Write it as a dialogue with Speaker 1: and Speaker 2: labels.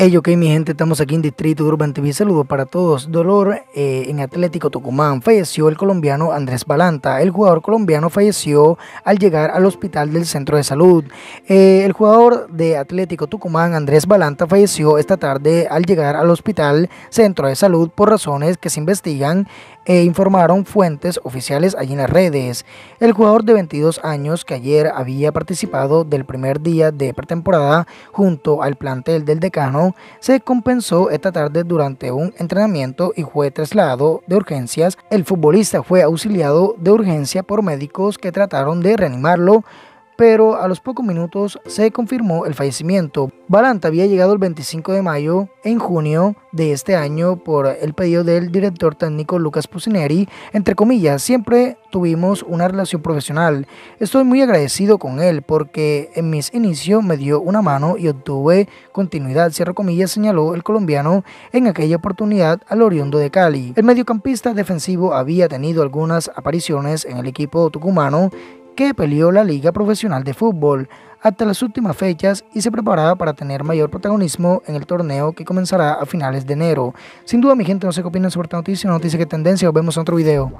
Speaker 1: Ello que mi gente, estamos aquí en Distrito Urban TV. Saludos para todos. Dolor eh, en Atlético Tucumán. Falleció el colombiano Andrés Balanta. El jugador colombiano falleció al llegar al hospital del centro de salud. Eh, el jugador de Atlético Tucumán, Andrés Balanta, falleció esta tarde al llegar al hospital centro de salud por razones que se investigan e informaron fuentes oficiales allí en las redes. El jugador de 22 años que ayer había participado del primer día de pretemporada junto al plantel del decano se compensó esta tarde durante un entrenamiento y fue trasladado de urgencias. El futbolista fue auxiliado de urgencia por médicos que trataron de reanimarlo pero a los pocos minutos se confirmó el fallecimiento. Balanta había llegado el 25 de mayo en junio de este año por el pedido del director técnico Lucas Pusineri. Entre comillas, siempre tuvimos una relación profesional. Estoy muy agradecido con él porque en mis inicios me dio una mano y obtuve continuidad, cierro comillas, señaló el colombiano en aquella oportunidad al oriundo de Cali. El mediocampista defensivo había tenido algunas apariciones en el equipo tucumano que peleó la Liga Profesional de Fútbol hasta las últimas fechas y se preparaba para tener mayor protagonismo en el torneo que comenzará a finales de enero. Sin duda mi gente no sé qué opinan sobre esta noticia, noticia que tendencia, os vemos en otro video.